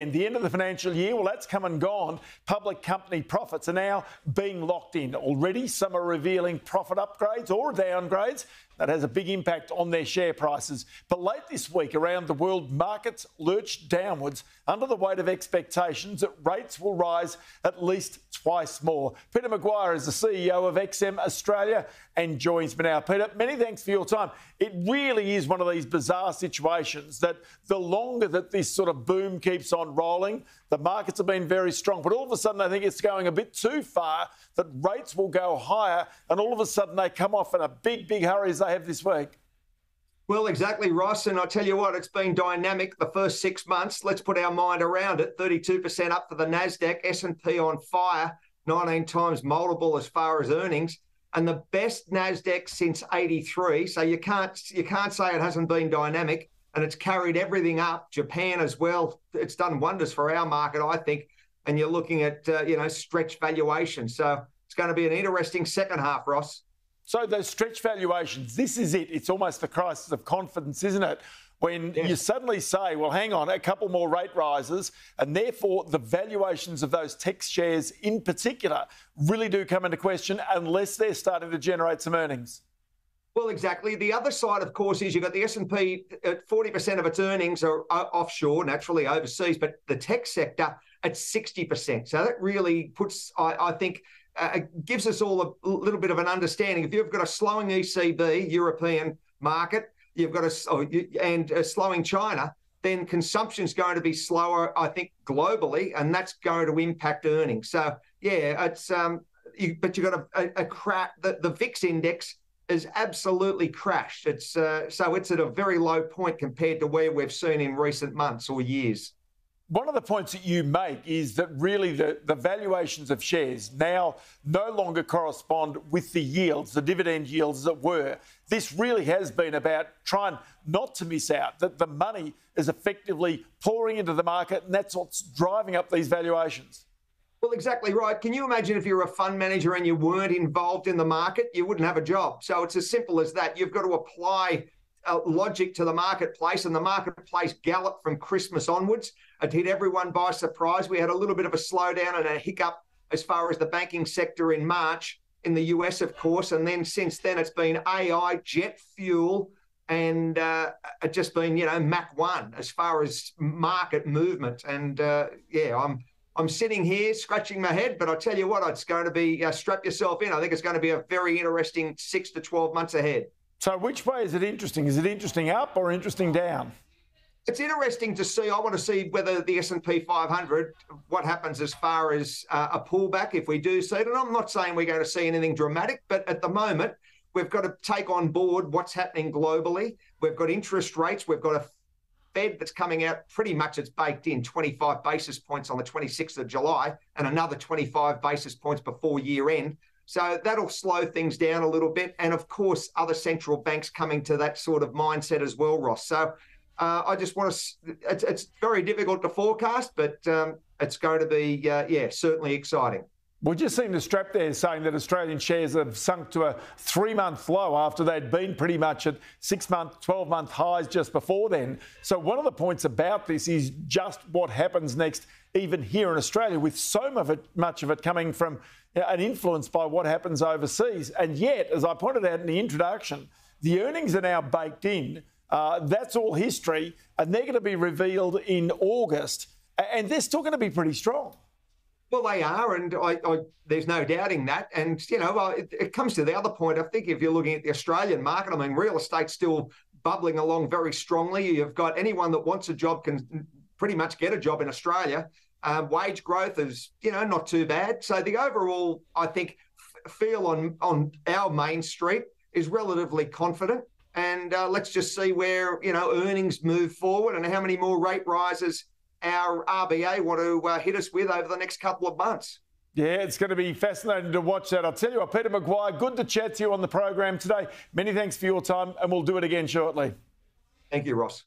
And the end of the financial year, well, that's come and gone. Public company profits are now being locked in. Already, some are revealing profit upgrades or downgrades. That has a big impact on their share prices. But late this week, around the world, markets lurched downwards under the weight of expectations that rates will rise at least twice more. Peter McGuire is the CEO of XM Australia and joins me now. Peter, many thanks for your time. It really is one of these bizarre situations that the longer that this sort of boom keeps on rolling, the markets have been very strong. But all of a sudden, I think it's going a bit too far that rates will go higher, and all of a sudden they come off in a big, big hurry as they have this week. Well, exactly, Ross. And I tell you what, it's been dynamic the first six months. Let's put our mind around it. 32% up for the Nasdaq, S&P on fire, 19 times multiple as far as earnings, and the best Nasdaq since 83. So you can't you can't say it hasn't been dynamic, and it's carried everything up. Japan as well. It's done wonders for our market, I think. And you're looking at uh, you know stretch valuation. So it's going to be an interesting second half, Ross. So those stretch valuations, this is it. It's almost the crisis of confidence, isn't it? When yes. you suddenly say, well, hang on, a couple more rate rises, and therefore the valuations of those tech shares in particular really do come into question unless they're starting to generate some earnings. Well, exactly. The other side, of course, is you've got the S&P at 40% of its earnings are offshore, naturally overseas, but the tech sector at 60%. So that really puts, I, I think, uh, gives us all a little bit of an understanding. If you've got a slowing ECB, European market, you've got a, oh, and a slowing China, then consumption is going to be slower, I think, globally, and that's going to impact earnings. So, yeah, it's, um, you, but you've got a, a, a crap, the, the VIX index is absolutely crashed. It's uh, so it's at a very low point compared to where we've seen in recent months or years. One of the points that you make is that really the, the valuations of shares now no longer correspond with the yields, the dividend yields that were. This really has been about trying not to miss out, that the money is effectively pouring into the market, and that's what's driving up these valuations. Well, exactly right. Can you imagine if you're a fund manager and you weren't involved in the market, you wouldn't have a job. So it's as simple as that. You've got to apply uh, logic to the marketplace, and the marketplace galloped from Christmas onwards. It hit everyone by surprise. We had a little bit of a slowdown and a hiccup as far as the banking sector in March in the US, of course, and then since then it's been AI, jet fuel, and uh, just been you know Mach one as far as market movement. And uh, yeah, I'm I'm sitting here scratching my head, but I tell you what, it's going to be uh, strap yourself in. I think it's going to be a very interesting six to twelve months ahead. So, which way is it interesting? Is it interesting up or interesting down? It's interesting to see. I want to see whether the S and P 500, what happens as far as uh, a pullback if we do see it. And I'm not saying we're going to see anything dramatic, but at the moment we've got to take on board what's happening globally. We've got interest rates. We've got a Fed that's coming out pretty much it's baked in 25 basis points on the 26th of July and another 25 basis points before year end. So that'll slow things down a little bit. And of course, other central banks coming to that sort of mindset as well, Ross. So uh, I just want to, it's, it's, very difficult to forecast, but um, it's going to be, uh, yeah, certainly exciting. We just seen the strap there saying that Australian shares have sunk to a three month low after they'd been pretty much at six month, 12 month highs just before then. So, one of the points about this is just what happens next, even here in Australia, with so much of it coming from and influenced by what happens overseas. And yet, as I pointed out in the introduction, the earnings are now baked in. Uh, that's all history, and they're going to be revealed in August, and they're still going to be pretty strong. Well, they are, and I, I, there's no doubting that. And you know, it, it, comes to the other point. I think if you're looking at the Australian market, I mean, real estate's still bubbling along very strongly. You've got anyone that wants a job can pretty much get a job in Australia. Um, wage growth is, you know, not too bad. So the overall, I think, f- feel on on our main street is relatively confident. And uh, let's just see where you know earnings move forward and how many more rate rises our RBA want to uh, hit us with over the next couple of months. Yeah, it's going to be fascinating to watch that. I'll tell you what, Peter McGuire, good to chat to you on the program today. Many thanks for your time, and we'll do it again shortly. Thank you, Ross.